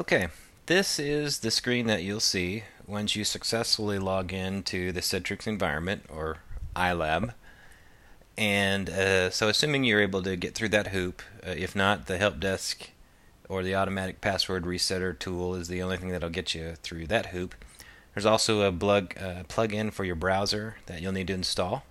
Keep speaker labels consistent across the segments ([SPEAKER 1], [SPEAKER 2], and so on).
[SPEAKER 1] Okay, this is the screen that you'll see once you successfully log in to the Citrix environment or iLab. And uh, so, assuming you're able to get through that hoop, uh, if not, the help desk or the automatic password resetter tool is the only thing that'll get you through that hoop. There's also a plug uh, plug-in for your browser that you'll need to install,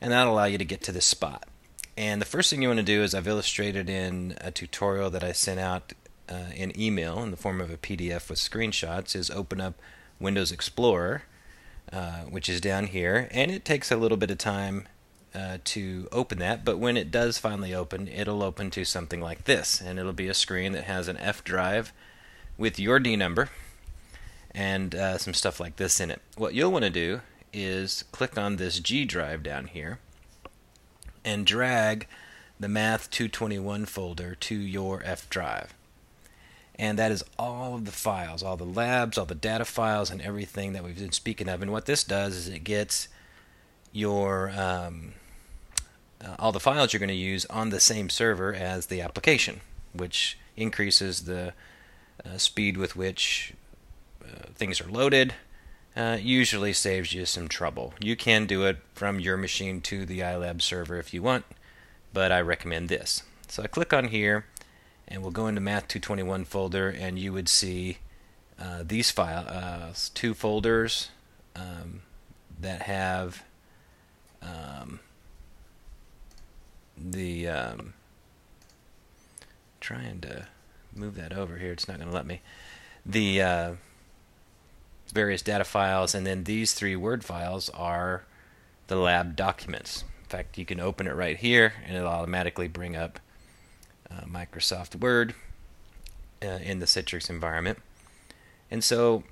[SPEAKER 1] and that'll allow you to get to this spot. And the first thing you want to do is I've illustrated in a tutorial that I sent out uh, in email in the form of a PDF with screenshots is open up Windows Explorer, uh, which is down here, and it takes a little bit of time uh, to open that, but when it does finally open, it'll open to something like this, and it'll be a screen that has an F drive with your D number and uh, some stuff like this in it. What you'll want to do is click on this G drive down here and drag the Math 221 folder to your F drive and that is all of the files, all the labs, all the data files, and everything that we've been speaking of. And what this does is it gets your um, uh, all the files you're going to use on the same server as the application, which increases the uh, speed with which uh, things are loaded. Uh, usually saves you some trouble. You can do it from your machine to the iLab server if you want, but I recommend this. So I click on here and we'll go into Math 221 folder and you would see uh, these files, uh, two folders um, that have um, the um, trying to move that over here it's not going to let me. The uh, various data files and then these three word files are the lab documents. In fact you can open it right here and it'll automatically bring up uh, Microsoft Word uh, in the Citrix environment. And so,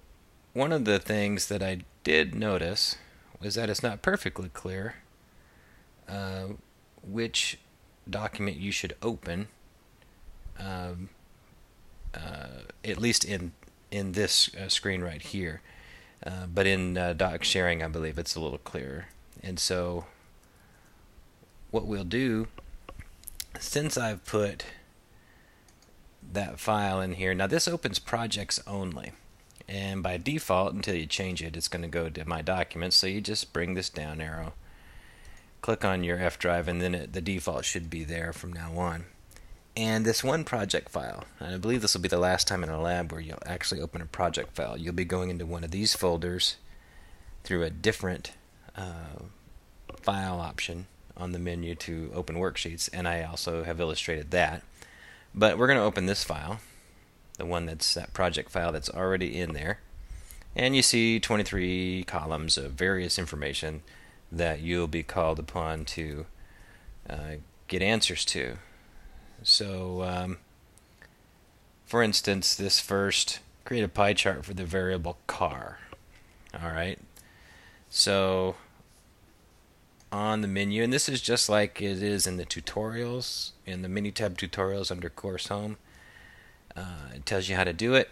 [SPEAKER 1] one of the things that I did notice was that it's not perfectly clear uh, which document you should open, um, uh, at least in in this uh, screen right here. Uh, but in doc sharing, I believe it's a little clearer. And so, what we'll do since I've put that file in here, now this opens projects only. And by default, until you change it, it's going to go to my documents. So you just bring this down arrow, click on your F drive, and then it, the default should be there from now on. And this one project file, and I believe this will be the last time in a lab where you'll actually open a project file. You'll be going into one of these folders through a different uh, file option on the menu to open worksheets, and I also have illustrated that. But we're going to open this file, the one that's that project file that's already in there. And you see 23 columns of various information that you'll be called upon to uh, get answers to. So, um, for instance, this first create a pie chart for the variable car. All right. So on the menu, and this is just like it is in the tutorials, in the Minitab tutorials under Course Home. Uh, it tells you how to do it.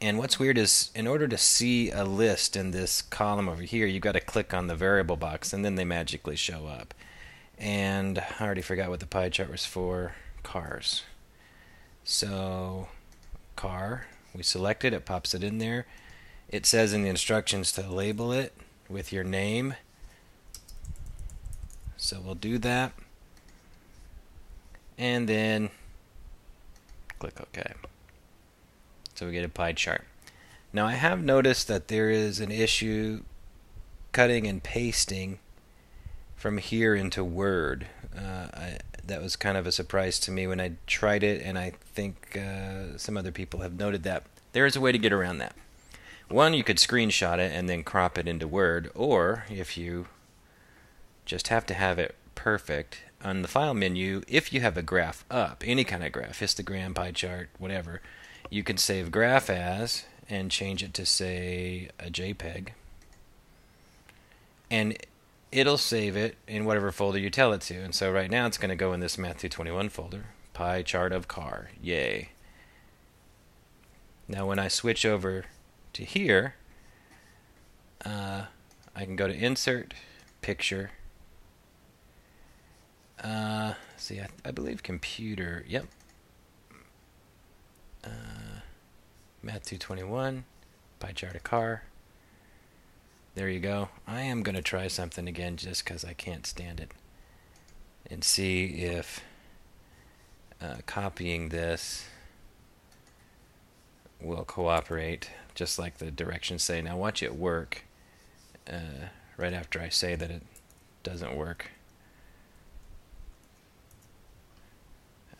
[SPEAKER 1] And what's weird is, in order to see a list in this column over here, you've got to click on the variable box, and then they magically show up. And I already forgot what the pie chart was for. Cars. So, car, we select it, it pops it in there. It says in the instructions to label it with your name so we'll do that. And then click OK. So we get a pie chart. Now I have noticed that there is an issue cutting and pasting from here into Word. Uh, I, that was kind of a surprise to me when I tried it, and I think uh, some other people have noted that. There is a way to get around that. One, you could screenshot it and then crop it into Word, or if you just have to have it perfect on the file menu. If you have a graph up any kind of graph histogram pie chart whatever you can save graph as and change it to say a jpeg. And it'll save it in whatever folder you tell it to. And so right now it's going to go in this math 221 folder pie chart of car. Yay. Now when I switch over to here uh, I can go to insert picture uh, see, I, I, believe computer. Yep. Uh, Math 221, pie chart a car. There you go. I am going to try something again just because I can't stand it. And see if uh, copying this will cooperate, just like the directions say. Now watch it work uh, right after I say that it doesn't work.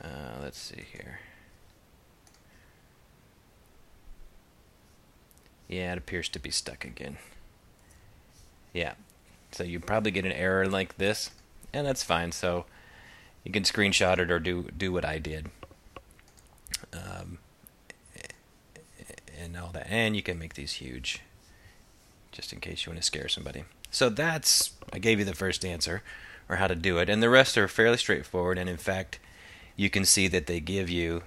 [SPEAKER 1] Uh, let's see here. Yeah, it appears to be stuck again. Yeah, so you probably get an error like this, and that's fine. So you can screenshot it or do do what I did, um, and all that. And you can make these huge, just in case you want to scare somebody. So that's I gave you the first answer, or how to do it, and the rest are fairly straightforward. And in fact, you can see that they give you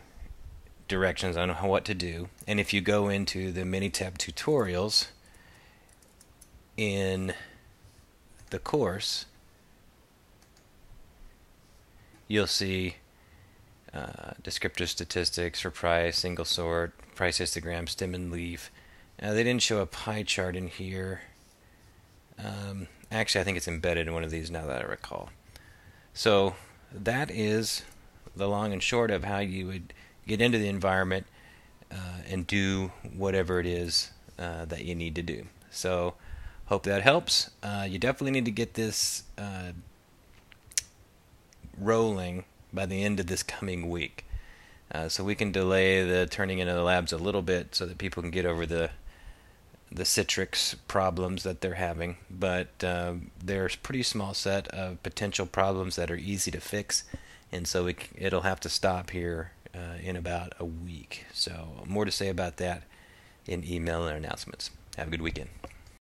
[SPEAKER 1] directions on what to do. And if you go into the Minitab tutorials in the course, you'll see uh, descriptive statistics for price, single sort, price histogram, stem and leaf. Now, they didn't show a pie chart in here. Um, actually, I think it's embedded in one of these now that I recall. So that is the long and short of how you would get into the environment uh, and do whatever it is uh, that you need to do. So, hope that helps. Uh, you definitely need to get this uh, rolling by the end of this coming week. Uh, so we can delay the turning into the labs a little bit so that people can get over the the Citrix problems that they're having, but uh, there's a pretty small set of potential problems that are easy to fix, and so it, it'll have to stop here uh, in about a week. So, more to say about that in email and announcements. Have a good weekend.